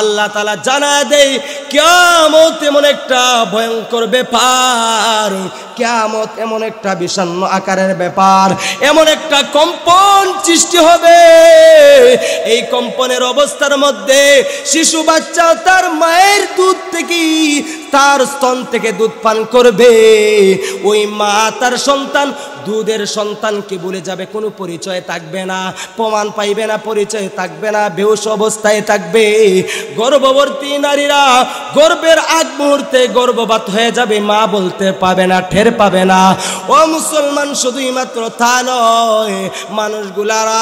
আল্লাহ তালা জানা দেয় কেমত এমন একটা ভয়ঙ্কর ব্যাপার কেমত এমন একটা বিষণ্ণ আকারের ব্যাপার, এমন একটা কম্পন সৃষ্টি হবে। এই কম্পনের অবস্থার মধ্যে শিশু বাচ্চা তার মায়ের দুধ থেকে, তার স্তন থেকে দুধ পান করবে। ওই মা তার সন্তান দুধের সন্তানকে বলে যাবে, কোনো পরিচয় থাকবে না, প্রমাণ পাইবে না, পরিচয় থাকবে না, বেহুশ অবস্থায় থাকবে। গর্ভবর্তী নারীরা গর্বের আগ মুহূর্তে গর্ভপাত হয়ে যাবে, মা বলতে পাবে না, ঠের পাবে না। ও মুসলমান, শুধুই মাত্র তা নয়, মানুষগুলারা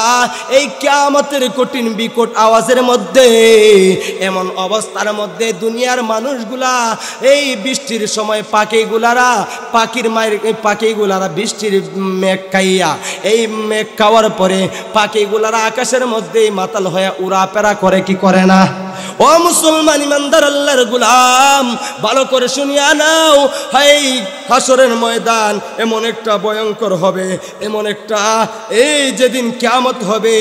এই কেয়ামতের কঠিন, বিকট আওয়াজের মধ্যে, এমন অবস্থার মধ্যে দুনিয়ার মানুষগুলা, এই বৃষ্টির সময় পাখিগুলারা, পাখির মায়ের, পাখিগুলারা বৃষ্টির মেঘ এই মেঘ খাওয়ার পরে পাখিগুলারা আকাশের মধ্যে মাতাল হয়ে উড়াপেরা করে, কি করে না? ও মুসলমান ইমানদার আল্লাহর গুলাম, ভালো করে শুনিয়া নাও। হাই, হাসরের ময়দান এমন একটা ভয়ঙ্কর হবে, এমন একটা, এই যেদিন কেমত হবে,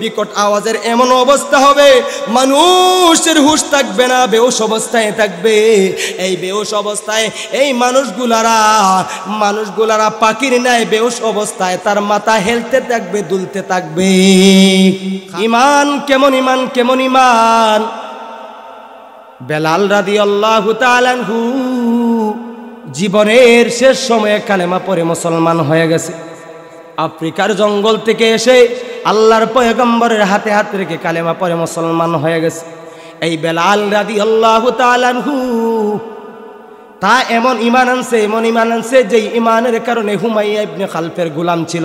বিকট আওয়াজের এমন অবস্থা হবে, মানুষের হুশ থাকবে না বেউস অবস্থায় থাকবে। এই বেউস অবস্থায় এই মানুষগুলারা মানুষগুলারা পাখির ন্যায় বেউস অবস্থায় তার মাথা হেলতে থাকবে, দুলতে থাকবে। ইমান কেমন ইমান কেমন ইমান? বেলাল রাদি আল্লাহ তালানহু জীবনের শেষ সময়ে কালেমা পরে মুসলমান হয়ে গেছে। আফ্রিকার জঙ্গল থেকে এসে আল্লাহর পয়গম্বরের হাতে হাত রেখে কালেমা পরে মুসলমান হয়ে গেছে। এই বেলাল রাদি আল্লাহ তালানহু তা এমন ইমান আনছে, এমন ইমান আনছে যে ইমানের কারণে হুমাইয়া ইবনে খালফের গোলাম ছিল।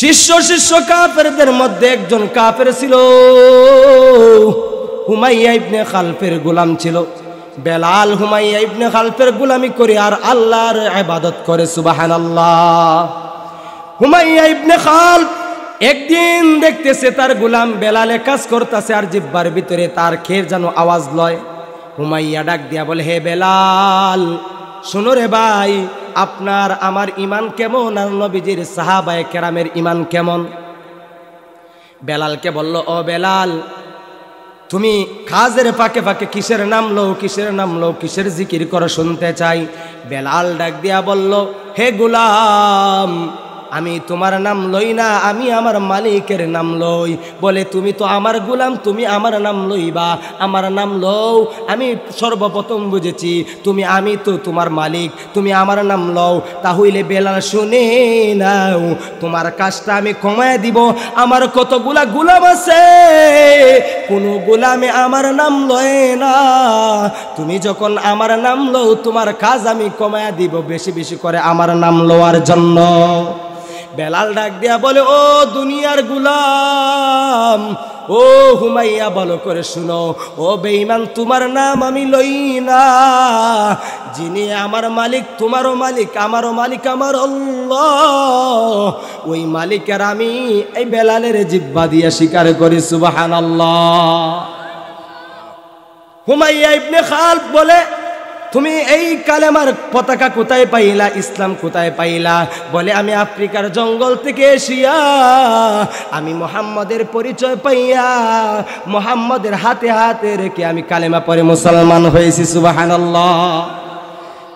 শিষ্য শিষ্য কাফেরদের মধ্যে একজন কাফের ছিল হুমাইয়া ইবনে খালফের গোলাম ছিল। বেলাল হুমাইয়া ইবনে খালফের গোলামি করে আর আল্লাহর ইবাদত করে সুবাহান আল্লাহ হুমাইয়া ইবনে খালফ একদিন দেখতেছে তার গোলাম বেলালে কাজ করতেছে আর জিব্বার ভিতরে তার খের যেন আওয়াজ লয়। হুমাইয়া ডাক দিয়া বলে, হে বেলাল, শোনো রে ভাই, আপনার আমার ইমান কেমন আর নবীজির সাহাবায় কেরামের ইমান কেমন? বেলালকে বলল, ও বেলাল, তুমি খাজের ফাঁকে ফাঁকে কিসের নাম লো কিসের নাম লো কিসের জিকির করো শুনতে চাই? বেলাল ডাক দিয়া বলল, হে গুলাম আমি তোমার নাম লই না, আমি আমার মালিকের নাম লই। বলে, তুমি তো আমার গুলাম, তুমি আমার নাম লইবা। আমার নাম লও, আমি সর্বপ্রথম বুঝেছি, তুমি, আমি তো তোমার মালিক, তুমি আমার নাম লও। তাহলে বেলাল শুনে নাও, তোমার কাজটা আমি কমায় দিব। আমার কতগুলা গুলাম আছে, কোনো গুলামে আমার নাম লয় না। তুমি যখন আমার নাম লও, তোমার কাজ আমি কমায় দিব, বেশি বেশি করে আমার নাম লওয়ার জন্য। বেলাল ডাক দিয়া বলে, ও দুনিয়ার গুলাম, ও হুমাইয়া ভালো করে শুনো, ও বেঈমান, তোমার নাম আমি লই না। যিনি আমার মালিক, তোমারও মালিক, আমারও মালিক, আমার ওই মালিকের আমি এই বেলালের জিব্বা দিয়া স্বীকার করি সুবাহান আল্লাহ হুমাইয়া ইবনে খাল বলে তুমি এই কালেমার পতাকা কোথায় পাইলা? ইসলাম কোথায় পাইলা? বলে, আমি আফ্রিকার জঙ্গল থেকে এসিয়া, আমি মোহাম্মদের পরিচয় পাইয়া, মোহাম্মদের হাতে হাতে রেখে আমি কালেমা পরে মুসলমান হয়েছি, সুবাহানাল্লাহ।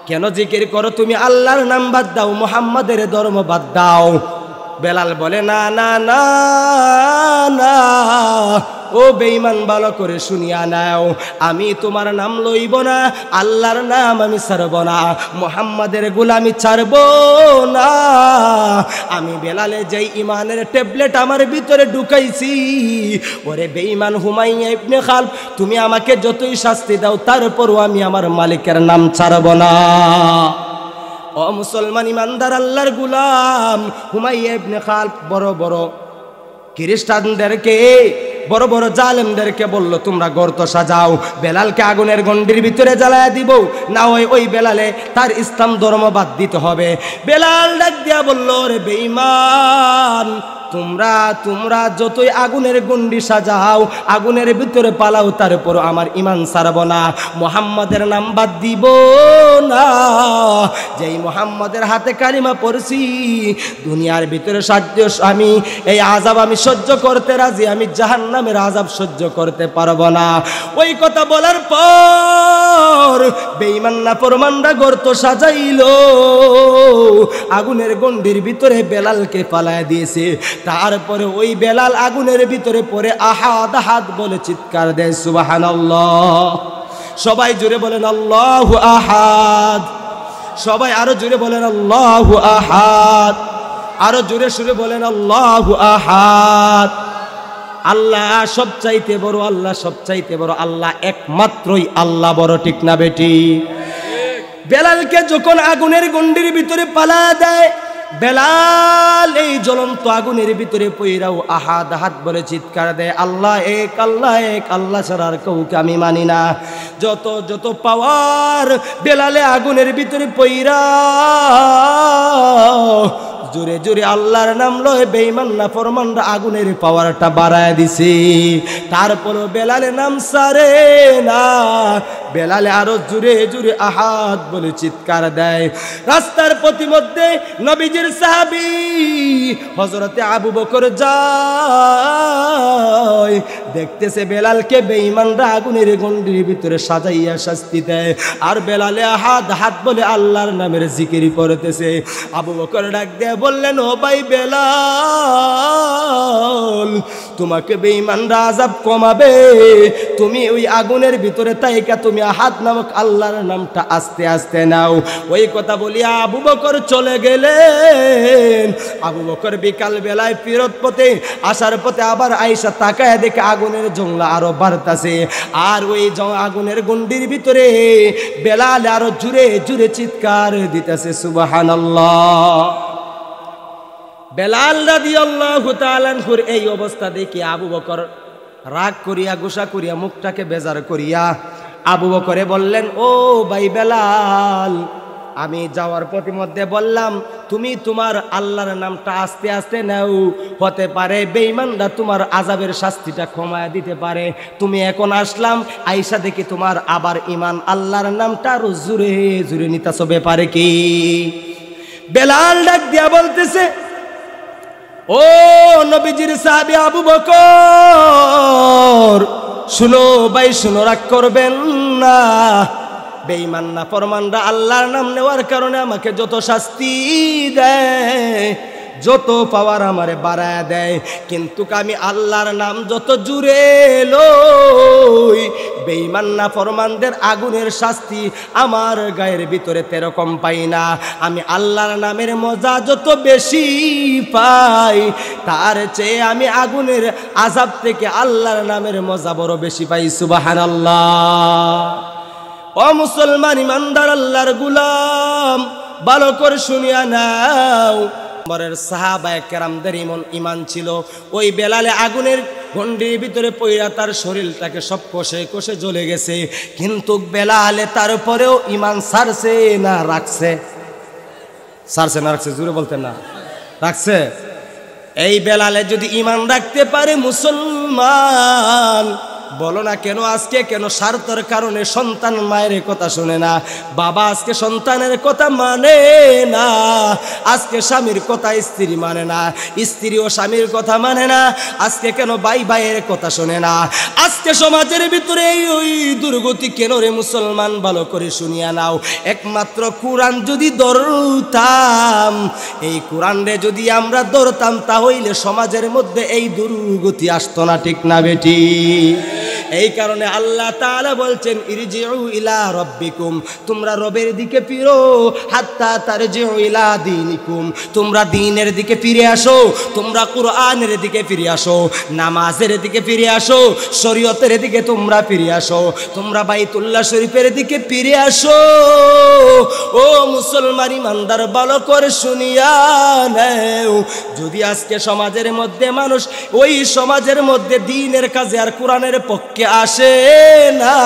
কেন জিকির করো তুমি? আল্লাহর নাম বাদ দাও, মোহাম্মদের ধর্ম বাদ দাও। বেলাল বলে, না না না না ও বেইমান ভালো করে শুনিয়া নাও। আমি তোমার নাম লইব না, আল্লাহর নাম আমি ছাড়ব না, মোহাম্মদের গুলামি ছাড়ব না। আমি বেলালে যেই ইমানের ট্যাবলেট আমার ভিতরে ঢুকাইছি, ওরে বেইমান হুমাইয়া ইবনে খাল তুমি আমাকে যতই শাস্তি দাও, তারপরও আমি আমার মালিকের নাম ছাড়ব না। ও মুসলমান ইমানদার আল্লাহর গুলাম হুমাইয়া ইবনে খাল বড় বড় খ্রিস্টানদেরকে বড় বড় জালেমদেরকে বলল, তোমরা গর্ত সাজাও, বেলালকে আগুনের গন্ডির ভিতরে জ্বালায় দিব। না ওই ওই বেলালে তার ইসলাম ধর্ম বাদ দিতে হবে। বেলাল ডাক দিয়া বলল রে বেইমান তোমরা তোমরা যতই আগুনের গন্ডি সাজাও, আগুনের ভিতরে পালাও তারপর আমার ইমান সারব না। মোহাম্মদের নাম বাদ দিব না। যেই মোহাম্মদের হাতে কালিমা পড়ছি, দুনিয়ার ভিতরে সাহায্য আমি, এই আজাব আমি সহ্য করতে রাজি, আমি জাহান নামের আজাব সহ্য করতে পারব না। ওই কথা বলার পর বেইমান না পরমান্ডা গর্ত সাজাইল, আগুনের গন্ডির ভিতরে বেলালকে পালায় দিয়েছে। তারপরে ওই বেলাল আগুনের ভিতরে পড়ে আহাদ আহাদ বলে চিৎকার দেয় সুবাহান সবাই জুড়ে বলেন, আল্লাহ আহাদ। সবাই আরও জুড়ে বলেন, আল্লাহ আহাদ। আরও জোরে সুরে বলেন, আল্লাহ আহাদ। আল্লাহ সব চাইতে বড়, আল্লাহ সব চাইতে বড়, আল্লাহ একমাত্রই, আল্লাহ বড়, ঠিক না বেটি? বেলালকে যখন আগুনের গন্ডির ভিতরে পালা দেয় বেলাল, এই জ্বলন্ত আগুনের ভিতরে পইরাও আহাদ আহাদ বলে চিৎকার দেয়। আল্লাহ এক আল্লাহ এক, আল্লাহ ছাড়া আর কাউকে আমি মানি না। যত যত পাওয়ার বেলালে আগুনের ভিতরে পইরা জোরে জোরে আল্লাহর নাম লয় বেইমান না ফরমানরা আগুনের পাওয়ারটা বাড়ায় দিছে। তারপরও বেলালে নাম সারে না বেলালে আরও জুড়ে জুড়ে আহাত বলে চিৎকার দেয়। রাস্তার প্রতিমধ্যে নবীজির সাহাবি হজরতে আবু বকর যায়। দেখতেছে বেলালকে বেঈমানরা আগুনের গন্ডির ভিতরে সাজাইয়া শাস্তি দেয়। আর বেলালে হাত হাত বলে আল্লাহর নামের জিকিরি করতেছে। আবু বকর ডাক দেয় বললেন, ও ভাই বেলাল, তোমাকে বেঈমানরা আজাব কমাবে। তুমি ওই আগুনের ভিতরে তাইকা, তুমি হাত নামক আল্লাহর নামটা আস্তে আস্তে নাও। ওই কথা বলিয়া আবু বকর চলে গেলেন। আবু বকর বিকাল বেলায় ফিরত পথে, আসার পথে আবার আইসা তাকায় দেখে আগুনের জংলা আরও বাড়তাছে। আর ওই আগুনের গন্ডির ভিতরে বেলাল আরও জুড়ে জুড়ে চিৎকার দিতেছে, সুবহানাল্লাহ। বেলাল রাদি আল্লাহুর এই অবস্থা দেখে আবু বকর রাগ করিয়া, গোসা করিয়া, মুখটাকে বেজার করিয়া আবু বকরে বললেন, ও ভাই বেলাল, আমি যাওয়ার মধ্যে বললাম, তুমি তোমার আল্লাহর নামটা আস্তে আস্তে নাও। হতে পারে বেইমানরা তোমার আজাবের শাস্তিটা ক্ষমায় দিতে পারে। তুমি এখন আসলাম আইসা দেখি তোমার আবার ইমান আল্লাহর নামটা আরও জুড়ে জুড়ে নিতাছ। ব্যাপারে কি? বেলাল ডাক দিয়া বলতেছে, ও নবীজির সাহাবি আবু বকর শুনো ভাই, শুনো, রাগ করবেন না। বেঈমান না, ফরমানরা আল্লাহর নাম নেওয়ার কারণে আমাকে যত শাস্তি দেয়। যত পাওয়ার আমারে বাড়ায় দেয়, কিন্তু আমি আল্লাহর নাম যত জুড়ে লই, বেঈমান না ফরমানদের আগুনের শাস্তি আমার গায়ের ভিতরে তেরকম পাই না। আমি আল্লাহর নামের মজা যত বেশি পাই, তার চেয়ে আমি আগুনের আজাব থেকে আল্লাহর নামের মজা বড় বেশি পাই সুবাহান আল্লাহ ও মুসলমান, ইমানদার, আল্লাহর গুলাম, ভালো করে শুনিয়া নাও। নম্বরের সাহাবায় কেরামদের ইমন ইমান ছিল। ওই বেলালে আগুনের গন্ডির ভিতরে পইরা তার শরীরটাকে সব কষে কষে জ্বলে গেছে। কিন্তু বেলালে তারপরেও ইমান সারছে না রাখছে? সারছে না রাখছে? জুড়ে বলতেন না। রাখছে? এই বেলালে যদি ইমান রাখতে পারে মুসলমান বলো না কেন আজকে, কেন স্বার্থের কারণে সন্তান মায়ের কথা শুনে না? বাবা আজকে সন্তানের কথা মানে না। আজকে স্বামীর কথা স্ত্রী মানে না। স্ত্রী ও স্বামীর কথা মানে না। আজকে কেন ভাই ভাইয়ের কথা শোনে না? আজকে সমাজের ভিতরে ওই দুর্গতি কেন রে মুসলমান? ভালো করে শুনিয়া নাও। একমাত্র কোরআন যদি ধরতাম, এই কোরআন রে যদি আমরা ধরতাম তাহলে সমাজের মধ্যে এই দুর্গতি আসতো না, ঠিক না বেটি? এই কারণে আল্লাহ তাআলা বলছেন, ইরজিউ ইলা রব্বিকুম। তোমরা রবের দিকে ফিরো, হাত্তা তারজিউ ইলা দীনিকুম। তোমরা দিনের দিকে ফিরে আসো, তোমরা কোরআনের দিকে ফিরে আসো, নামাজের দিকে ফিরে আসো, শরীয়তের দিকে তোমরা ফিরে আসো, তোমরা বাইতুল্লাহ শরীফের দিকে ফিরে আসো। ও মুসলমান ইমানদার, ভালো করে শুনিয়া নেও। যদি আজকে সমাজের মধ্যে মানুষ, ওই সমাজের মধ্যে দিনের কাজে আর কোরআনের পক্ষে আসে না।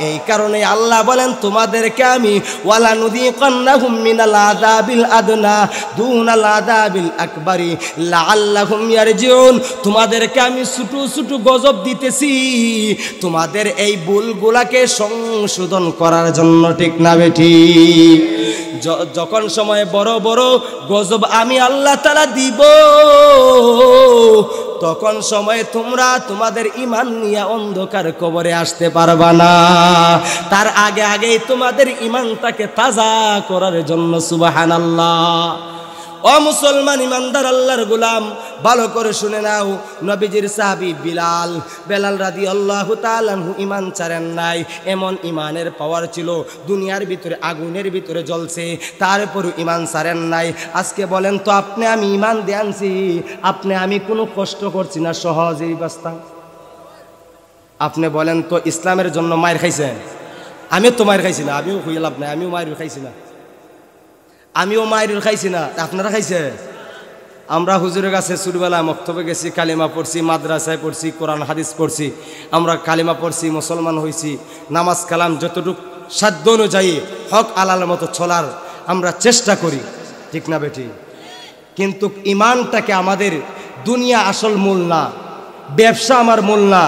এই কারণে আল্লাহ বলেন, তোমাদেরকে আমি ওয়ালা নদী কন্যাহুম মিনাল আদাবিল আদনা দুনাল আদাবিল আকবারি লাআল্লাহুম জীবন তোমাদেরকে আমি ছোট ছোট গজব দিতেছি। তোমাদের এই ভুলগুলাকে সংশোধন করার জন্য ঠিক না বেঠি য- যখন সময় বড় বড় গজব আমি আল্লাহ তালা দিব, তখন সময়ে তোমরা তোমাদের ইমান নিয়ে অন্ধকার কবরে আসতে পারবা না। তার আগে আগেই তোমাদের ইমানটাকে তাজা করার জন্য সুবাহান আল্লাহ ও মুসলমান ইমানদার আল্লাহর গুলাম, ভালো করে শুনে নাও, নবীজির সাহাবি বিলাল, বেলাল রাদি আল্লাহ তালানহু ইমান ছাড়েন নাই। এমন ইমানের পাওয়ার ছিল, দুনিয়ার ভিতরে, আগুনের ভিতরে জ্বলছে তারপর ইমান ছাড়েন নাই। আজকে বলেন তো, আপনি আমি ইমান দিয়ে আনছি, আপনি আমি কোনো কষ্ট করছি না সহজেই বাস্তা আপনি বলেন তো, ইসলামের জন্য মায়ের খাইছেন? আমিও তো মায়ের খাইছি না, আমিও হইয়া লাভ নাই, আমিও মায়ের খাইছি না। আমিও মায়ের খাইছি না, আপনারা খাইছে? আমরা হুজুরের কাছে ছোটবেলায় মক্তবে গেছি, কালিমা পড়ছি, মাদ্রাসায় পড়ছি, কোরআন, হাদিস পড়ছি। আমরা কালিমা পড়ছি, মুসলমান হয়েছি নামাজ কালাম যতটুক সাধ্য অনুযায়ী হক আলাল মতো চলার আমরা চেষ্টা করি, ঠিক না বেটি? কিন্তু ইমানটাকে আমাদের দুনিয়া আসল মূল না, ব্যবসা আমার মূল না,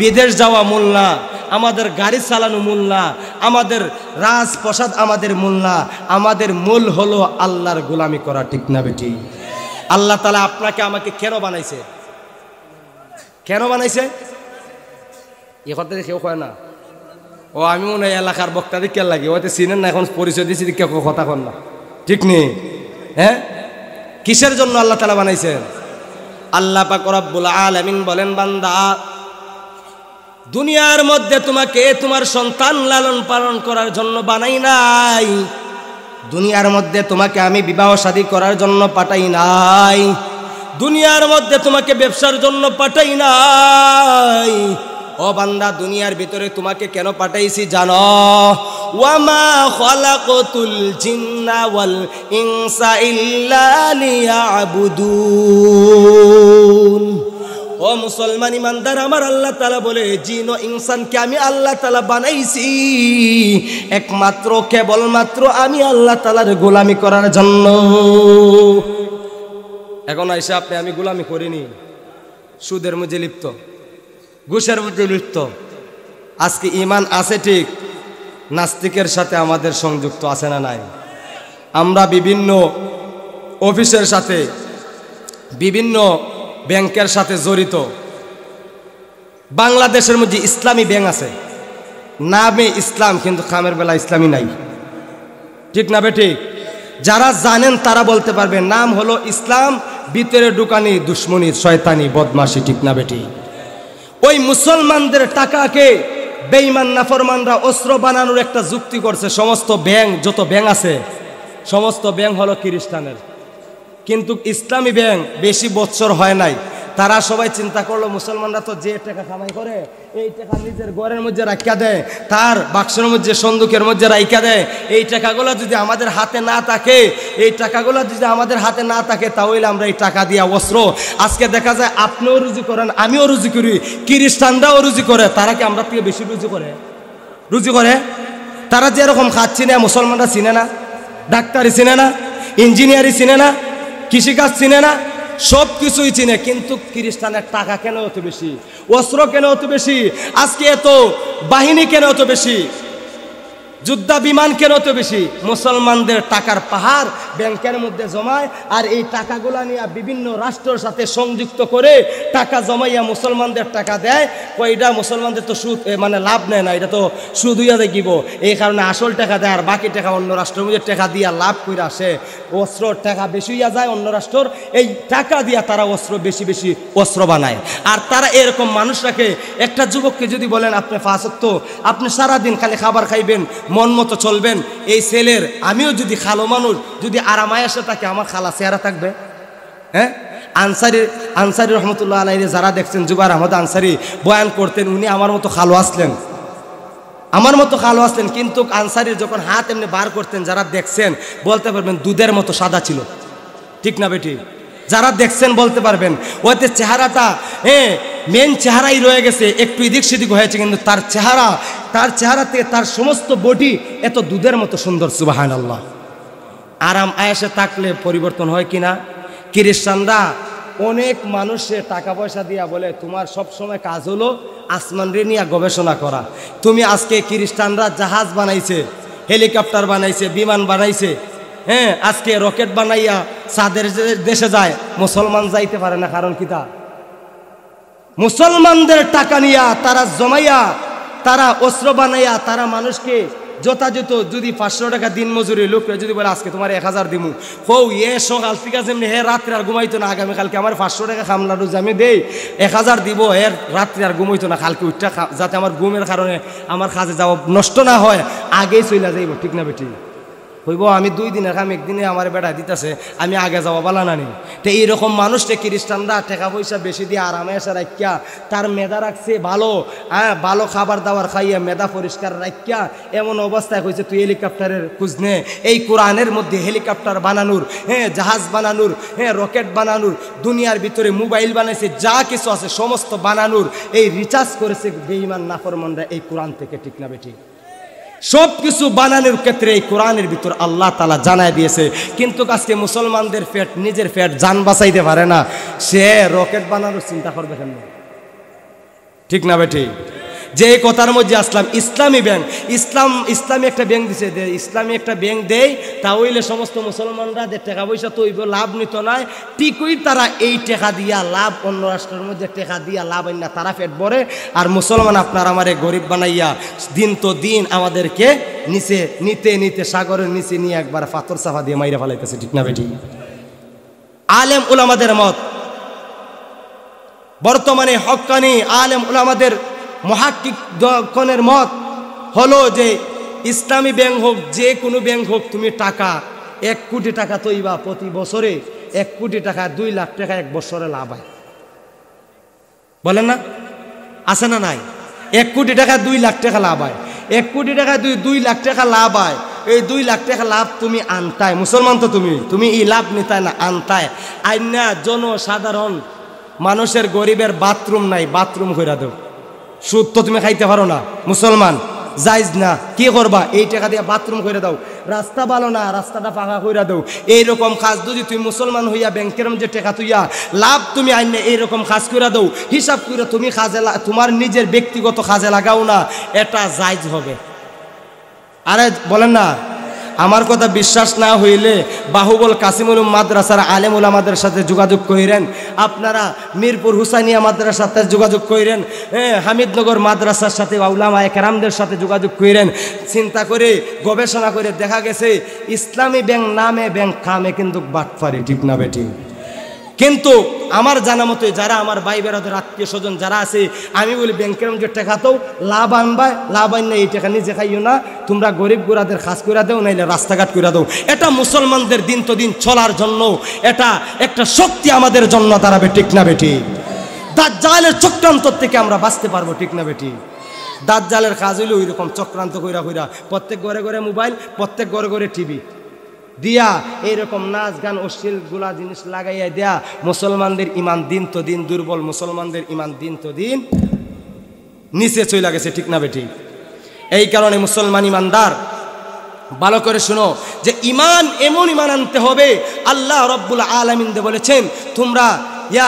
বিদেশ যাওয়া মূল না আমাদের গাড়ি চালানো মূল না আমাদের রাজপ্রসাদ আমাদের মূল না আমাদের মূল হলো আল্লাহর গোলামি করা, ঠিক না বেটি? আল্লাহ তালা আপনাকে আমাকে কেন বানাইছে? কেন বানাইছে? এ কথা কেউ কয় না। ও, আমি মনে হয় এলাকার বক্তা দিকে লাগে ওতে চিনেন না, এখন পরিচয় দিয়েছি দিকে কথা কন না। ঠিক নেই? হ্যাঁ? কিসের জন্য আল্লাহ তালা বানাইছেন? আল্লাহ পাক রব্বুল আলামিন বলেন, বান্দা দুনিয়ার মধ্যে তোমাকে তোমার সন্তান লালন পালন করার জন্য বানাই নাই। দুনিয়ার মধ্যে তোমাকে আমি বিবাহ শাদী করার জন্য পাঠাই নাই। দুনিয়ার মধ্যে তোমাকে ব্যবসার জন্য পাঠাই নাই। ও বান্দা, দুনিয়ার ভিতরে তোমাকে কেন পাঠাইছি জানো? ওয়ামা খলাকতুল জিন্না ওয়াল ইনসা ইল্লা লিয়াবুদুন। ও মুসলমান ইমানদার, আমার আল্লাহ তালা বলে, জিন ও ইনসানকে আমি আল্লাহ তালা বানাইছি। একমাত্র, কেবলমাত্র আমি আল্লাহ তালার গোলামি করার জন্য। এখন আইসা আপনি, আমি গোলামি করিনি। সুদের মধ্যে লিপ্ত, ঘুষের মধ্যে লিপ্ত। আজকে ইমান আছে ঠিক, নাস্তিকের সাথে আমাদের সংযুক্ত আছে না নাই? আমরা বিভিন্ন অফিসের সাথে, বিভিন্ন ব্যাংকের সাথে জড়িত। বাংলাদেশের মধ্যে ইসলামী ব্যাংক আছে। নামে ইসলাম, কিন্তু খামের বেলা ইসলামী নাই। ঠিক না বে ঠিক যারা জানেন তারা বলতে পারবে, নাম হলো ইসলাম, ভিতরে ঢুকানি দুশ্মনী, শয়তানি বদমাসি ঠিক না বেটি ওই মুসলমানদের টাকাকে বেঈমান, নাফরমানরা অস্ত্র বানানোর একটা যুক্তি করছে, সমস্ত ব্যাংক, যত ব্যাংক আছে, সমস্ত ব্যাংক হলো খ্রিস্টানের। কিন্তু ইসলামী ব্যাংক বেশি বছর হয় নাই। তারা সবাই চিন্তা করল, মুসলমানরা তো যে টাকা কামাই করে, এই টাকা নিজের ঘরের মধ্যে রাখিয়া দেয়, তার বাক্সের মধ্যে, সন্দুকের মধ্যে রাখিয়া দেয়। এই টাকাগুলো যদি আমাদের হাতে না থাকে, এই টাকাগুলো যদি আমাদের হাতে না থাকে, তাহলে আমরা এই টাকা দিয়া অস্ত্র। আজকে দেখা যায় আপনিও রুজি করেন, আমিও রুজি করি। খ্রিস্টানরাও রুজি করে, তারা কি আমরা থেকে বেশি রুজি করে? রুজি করে? তারা যেরকম খাচ্ছি না, মুসলমানরা চিনে না ডাক্তারি চিনে না, ইঞ্জিনিয়ারই চিনে না কৃষিকাজ চিনে না সব কিছুই চিনে, কিন্তু খ্রিস্টানের টাকা কেন অত বেশি? অস্ত্র কেন অত বেশি? আজকে এত বাহিনী কেন অত বেশি? যুদ্ধা বিমান কেন তো বেশি? মুসলমানদের টাকার পাহাড় ব্যাংকের মধ্যে জমায় আর এই টাকাগুলা নিয়ে বিভিন্ন রাষ্ট্রের সাথে সংযুক্ত করে টাকা জমাইয়া মুসলমানদের টাকা দেয়। কয়টা মুসলমানদের তো সুদ মানে লাভ নেয় না, এটা তো সুদ হইয়া দেখিব। এই কারণে আসল টাকা দেয় আর বাকি টাকা অন্য রাষ্ট্রের মধ্যে টাকা দিয়া লাভ করে আসে। অস্ত্রর টাকা বেশি হইয়া যায় অন্য রাষ্ট্রর, এই টাকা দিয়া তারা অস্ত্র বেশি বেশি অস্ত্র বানায়। আর তারা এরকম মানুষরাকে একটা যুবককে যদি বলেন, আপনি ফাঁসত্ব, আপনি সারাদিন খালি খাবার খাইবেন মন মতো চলবেন। এই ছেলের, আমিও যদি খালো মানুষ, যদি আরামায় আসে, তাকে আমার খালা চেহারা থাকবে। হ্যাঁ? আনসারি আনসারি রহমতুল্লাহ আলাই যারা দেখছেন জুবার আহমদ আনসারি বয়ান করতেন, উনি আমার মতো খালো আসলেন। আমার মতো কালো আসলেন, কিন্তু আনসারির যখন হাত এমনি বার করতেন, যারা দেখছেন, বলতে পারবেন দুধের মতো সাদা ছিল। ঠিক না বেটি? যারা দেখছেন বলতে পারবেন ওতে চেহারাটা হ্যাঁ মেন চেহারাই রয়ে গেছে, একটু এদিক সেদিক হয়েছে, কিন্তু তার চেহারা তার চেহারা থেকে তার সমস্ত বডি এত দুধের মতো সুন্দর সুবাহান আল্লাহ আরাম আয়াসে থাকলে পরিবর্তন হয় কিনা খ্রিস্টানরা অনেক মানুষে টাকা পয়সা দিয়া বলে, তোমার সব সময় কাজ হলো আসমান রে নিয়ে গবেষণা করা। তুমি আজকে খ্রিস্টানরা জাহাজ বানাইছে, হেলিকপ্টার বানাইছে, বিমান বানাইছে হ্যাঁ আজকে রকেট বানাইয়া সাদের দেশে যায়, মুসলমান যাইতে পারে না, কারণ কি তা? মুসলমানদের টাকা নিয়া তারা জমাইয়া, তারা অস্ত্র বানাইয়া, তারা মানুষকে যথাযথ যদি পাঁচশো টাকা দিন মজুরি লোকরা যদি বলে, আজকে তোমার এক হাজার দিমু। হৌ এ সকাল ঠিক আছে হে রাত্রে আর ঘুমাইতো না, আগামীকালকে আমার পাঁচশো টাকা খামলা রোজ আমি দেই, এক হাজার দিব, হে রাত্রে আর ঘুমাইতো না, কালকে উঠটা যাতে আমার ঘুমের কারণে আমার কাজে যাওয়া নষ্ট না হয়, আগেই চলে যাইব, ঠিক না বেটি? হইব, আমি দুই দিনের কাম একদিনে আমার বেড়া দিতেছে, আমি আগে যাওয়া বলা নানি তো এইরকম মানুষটা খ্রিস্টানরা টাকা পয়সা বেশি দিয়ে আরামে এসে রাখিয়া তার মেধা রাখছে ভালো হ্যাঁ ভালো খাবার দাবার খাইয়া মেধা পরিষ্কার রাখিয়া এমন অবস্থায় হয়েছে তুই হেলিকপ্টারের খুঁজ নে। এই কোরআনের মধ্যে হেলিকপ্টার বানানোর হ্যাঁ জাহাজ বানানোর হ্যাঁ রকেট বানানোর, দুনিয়ার ভিতরে মোবাইল বানাইছে, যা কিছু আছে সমস্ত বানানোর, এই রিচার্জ করেছে বেইমান নাফরমানরা এই কোরআন থেকে ঠিক না বেঠিক। সব কিছু বানানোর ক্ষেত্রে এই কোরআনের ভিতর আল্লাহ তালা জানায় দিয়েছে। কিন্তু আজকে মুসলমানদের ফ্যাট নিজের ফ্যাট যান বাঁচাইতে পারে না। সে রকেট বানানোর চিন্তা করবে কেন ঠিক না বেঠি? যে কথার মধ্যে আসলাম, ইসলামী ব্যাংক। ইসলাম, ইসলামী একটা ব্যাংক দিছে ইসলামী একটা ব্যাংক দেয় তা হইলে সমস্ত মুসলমানরা যে টাকা পয়সা তৈব, লাভ নিত নয় ঠিকই তারা এই টাকা দিয়া লাভ, অন্য রাষ্ট্রের মধ্যে টাকা দিয়া লাভ না, তারা পেট ভরে। আর মুসলমান আপনার আমারে গরিব বানাইয়া, দিন তো দিন আমাদেরকে নিচে, নিতে নিতে, সাগরের নিচে নিয়ে একবার পাথর চাফা দিয়ে মাইরা ফেলাইতেছে, ঠিক না বেটি? আলেম উলামাদের মত। বর্তমানে হকানি আলেম উলামাদের মহাকিকনের মত হলো যে, ইসলামী ব্যাংক হোক, যে কোনো ব্যাংক হোক, তুমি টাকা, এক কোটি টাকা তৈবা প্রতি বছরে, এক কোটি টাকা, দুই লাখ টাকা এক বছরে লাভ হয়। বলেন না? আছে না নাই? এক কোটি টাকা, দুই লাখ টাকা লাভ হয়। এক কোটি টাকা, দুই দুই লাখ টাকা লাভ হয়। এই দুই লাখ টাকা লাভ তুমি আনতায় মুসলমান তো তুমি। তুমি এই লাভ নিতায় না আনতায় আইনা জনসাধারণ, মানুষের গরিবের বাথরুম নাই, বাথরুম করে দেও। সুদ তো তুমি খাইতে পারো না। মুসলমান, যাইজ না, কি করবা? এই টাকা দিয়ে বাথরুম করে দাও। রাস্তা ভালো না, রাস্তাটা ফাঁকা করে দাও। এইরকম কাজ যদি তুমি মুসলমান হইয়া ব্যাংকের যে টাকা তুইয়া লাভ তুমি আইন এইরকম কাজ করে দাও, হিসাব করে তুমি কাজে তোমার নিজের ব্যক্তিগত কাজে লাগাও না। এটা জায়জ হবে। আরে বলেন না আমার কথা বিশ্বাস না হইলে বাহুবল কাসিমুল মাদ্রাসার আলেমুল আমাদের সাথে যোগাযোগ করিলেন আপনারা মিরপুর হুসাইনিয়া মাদ্রাসার সাথে যোগাযোগ করিলেন হ্যাঁ হামিদনগর মাদ্রাসার সাথে আউলামা একরামদের সাথে যোগাযোগ করিলেন চিন্তা করে, গবেষণা করে দেখা গেছে, ইসলামী ব্যাংক নামে ব্যাংক খামে কিন্তু বাট বাটফারি ঠিক না বেটি। কিন্তু আমার জানা মতো যারা আমার ভাই বেড়াদের আত্মীয় স্বজন যারা আছে, আমি বলি, ব্যাংকের মধ্যে টাকা তো লাভ আনবায়, লাভ আন এই টাকা নিজে খাইও না, তোমরা গরিব গোড়াদের খাস করে দাও, নাইলে রাস্তাঘাট করে দাও। এটা মুসলমানদের দিন তো দিন চলার জন্য, এটা একটা শক্তি আমাদের জন্য দাঁড়াবে, ঠিক না বেটি দাঁত জালের চক্রান্ত থেকে আমরা বাঁচতে পারব, ঠিক না বেটি জালের কাজ হইলে ওই রকম চক্রান্ত কইরা কইরা, প্রত্যেক ঘরে ঘরে মোবাইল, প্রত্যেক ঘরে ঘরে টিভি। দিয়া এইরকম নাচ গান অশ্লীলগুলা জিনিস লাগাইয়া দেয়া, মুসলমানদের ইমান দিন তো দিন দুর্বল, মুসলমানদের ইমান দিন তো দিন নিচে চলে গেছে, ঠিক না বেটি? এই কারণে মুসলমান ইমানদার, ভালো করে শুনো, যে ইমান এমন ইমান আনতে হবে, আল্লাহ রব্বুল আলমিন্দে বলেছেন, তোমরা, ইয়া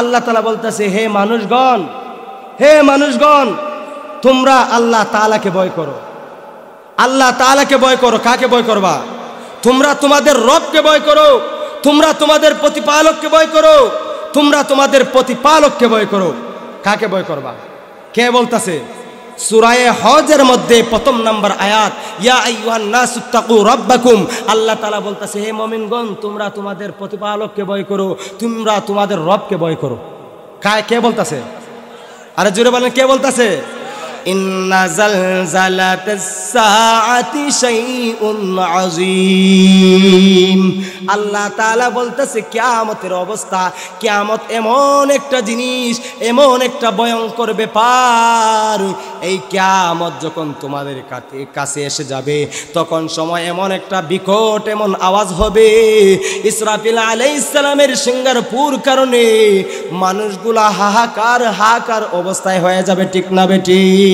আল্লাহ তালা বলতেছে, হে মানুষগণ হে মানুষগণ, তোমরা আল্লাহ তালাকে ভয় করো। আল্লাহ তালাকে ভয় করো, কাকে ভয় করবা? তোমরা তোমাদের রবকে ভয় করো, তোমরা তোমাদের প্রতিপালককে ভয় করো, তোমরা তোমাদের প্রতিপালককে ভয় করো। কাকে ভয় করবা? কে বলতাছে? সুরায়ে হজের মধ্যে প্রথম নাম্বার আয়াত, ইয়া আইয়ুহান নাসুত্তাকু রাব্বাকুম। আল্লাহ তাআলা বলতাছে, হে মুমিনগণ, তোমরা তোমাদের প্রতিপালককে ভয় করো, তোমরা তোমাদের রবকে ভয় করো। কায়, কে বলতাছে? আরে জোরে বলেন, কে বলতাছে? ইন্না জালজালাতাস সাআতি শাইউন আযীম। আল্লাহ তাআলা বলতেছে, কিয়ামতের অবস্থা, কিয়ামত এমন একটা জিনিস, এমন একটা ভয়ঙ্কর ব্যাপার। এই কিয়ামত যখন তোমাদের কাছে- এসে যাবে, তখন সময় এমন একটা বিকট, এমন আওয়াজ হবে। ইসরাফিল আলাইহিস সালামের সিঙ্গারপুর কারণে মানুষগুলা হাহাকার হাহাকার অবস্থায় হয়ে যাবে, ঠিক না বেটি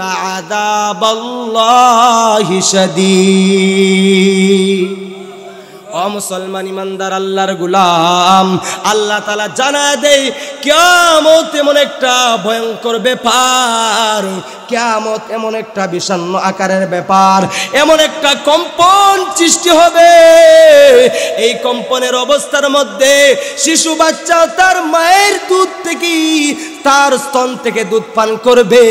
عذاب الله شديد ও মুসলমান ইমানদার, আল্লাহর গুলাম, আল্লাহ তালা জানা দেয় কেমত এমন একটা ভয়ঙ্কর ব্যাপার কেমত এমন একটা বিষণ্ণ আকারের ব্যাপার, এমন একটা কম্পন সৃষ্টি হবে। এই কম্পনের অবস্থার মধ্যে শিশু বাচ্চা তার মায়ের দুধ থেকে, তার স্তন থেকে দুধ পান করবে।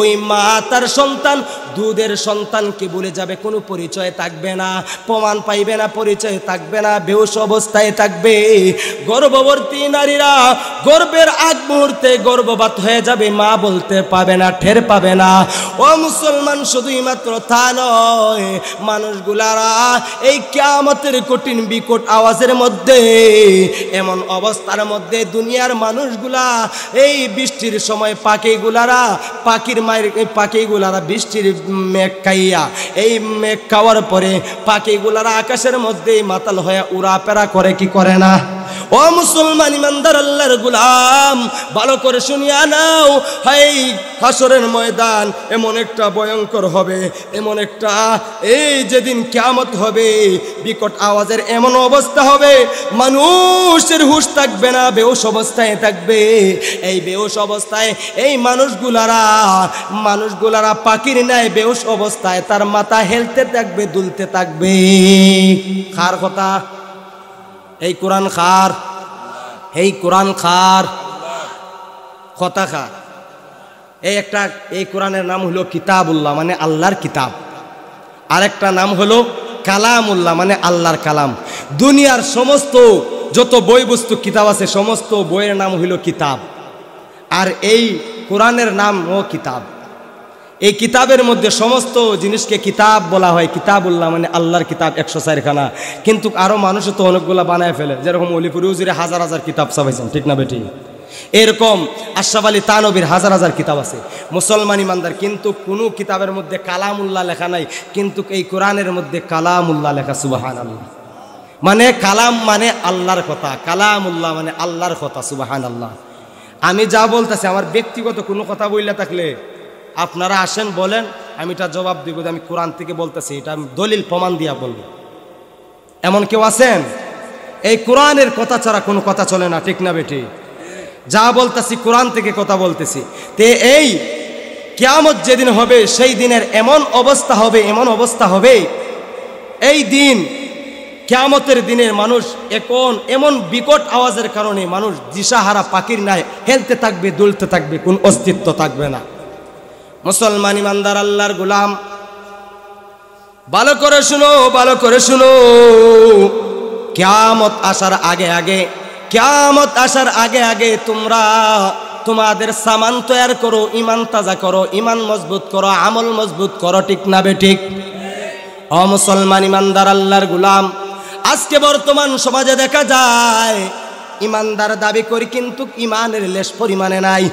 ওই মা তার সন্তান দুধের সন্তানকে বলে যাবে, কোনো পরিচয় থাকবে না, প্রমাণ পাইবে না, পরিচয় থাকবে না বেউস অবস্থায় থাকবে। গর্ভবর্তী নারীরা গর্বের আগ মুহূর্তে গর্ভপাত হয়ে যাবে, মা বলতে পাবে না, ঠের পাবে না। ও মুসলমান, শুধুই মাত্র তা নয়, মানুষগুলারা এই কিয়ামতের কঠিন, বিকট আওয়াজের মধ্যে, এমন অবস্থার মধ্যে দুনিয়ার মানুষগুলা এই বৃষ্টির সময় পাখিগুলারা, পাখির মায়ের, পাখিগুলারা বৃষ্টির মেঘ এই মেঘ খাওয়ার পরে পাখিগুলারা আকাশের মধ্যেই মাতাল হয়ে উড়া পেরা করে, কি করে না? ও মুসলমান ইমানদার আল্লাহর গুলাম, ভালো করে শুনিয়া নাও। হাই হাসরের ময়দান এমন একটা ভয়ঙ্কর হবে, এমন একটা, এই যেদিন কিয়ামত হবে, বিকট আওয়াজের এমন অবস্থা হবে, মানুষের হুশ থাকবে না বেউস অবস্থায় থাকবে। এই বেউস অবস্থায় এই মানুষগুলারা মানুষগুলারা পাখির নাই বেউস অবস্থায়, তার মাথা হেলতে থাকবে, দুলতে থাকবে। খার কথা? এই কোরআন খার। এই কোরআন খার। কথা খার। এই একটা, এই কোরআনের নাম হলো কিতাবুল্লাহ মানে আল্লাহর কিতাব। আরেকটা নাম হলো কালামুল্লাহ মানে আল্লাহর কালাম। দুনিয়ার সমস্ত যত বই বস্তু কিতাব আছে, সমস্ত বইয়ের নাম হইল কিতাব। আর এই কোরআনের নাম ও কিতাব। এই কিতাবের মধ্যে সমস্ত জিনিসকে কিতাব বলা হয়। কিতাবুল্লাহ মানে আল্লাহর কিতাব, একশো চারখানা। কিন্তু আরও মানুষও তো অনেকগুলো বানায় ফেলে। যেরকম অলিপুর উজিরে হাজার হাজার কিতাব চাবাইছেন ঠিক না বেটি? এরকম আশরাফ আলী তানবীর হাজার হাজার কিতাব আছে। মুসলমান ইমানদার, কিন্তু কোনো কিতাবের মধ্যে কালামুল্লাহ লেখা নাই। কিন্তু এই কোরআনের মধ্যে কালামুল্লাহ লেখা সুবাহান আল্লাহ মানে কালাম মানে আল্লাহর কথা, কালামুল্লাহ মানে আল্লাহর কথা সুবাহান আল্লাহ আমি যা বলতেছি, আমার ব্যক্তিগত কোনো কথা বললে থাকলে আপনারা আসেন, বলেন, আমি এটা জবাব দিব আমি কোরআন থেকে বলতেছি, এটা আমি দলিল প্রমাণ দিয়া বলব। এমন কেউ আছেন? এই কোরআনের কথা ছাড়া কোনো কথা চলে না, ঠিক না বেটি? যা বলতেছি, কোরআন থেকে কথা বলতেছি। তে এই কিয়ামত যেদিন হবে, সেই দিনের এমন অবস্থা হবে, এমন অবস্থা হবে, এই দিন কিয়ামতের দিনের মানুষ এখন এমন বিকট আওয়াজের কারণে মানুষ দিশাহারা, পাখির নাই, হেলতে থাকবে, দুলতে থাকবে, কোন অস্তিত্ব থাকবে না। মুসলমান ইমানদার, আল্লাহর গুলাম। ভালো করে শুনো, ভালো করে শুনো। কিয়ামত আসার আগে আগে, কিয়ামত আসার আগে আগে তোমরা তোমাদের সামান তৈয়ার করো ইমান তাজা করো ইমান মজবুত করো, আমল মজবুত করো, ঠিক না অ মুসলমান ইমানদার, আল্লাহর গুলাম, আজকে বর্তমান সমাজে দেখা যায়, ইমানদার দাবি করি কিন্তু ইমানের লেশ পরিমাণে নাই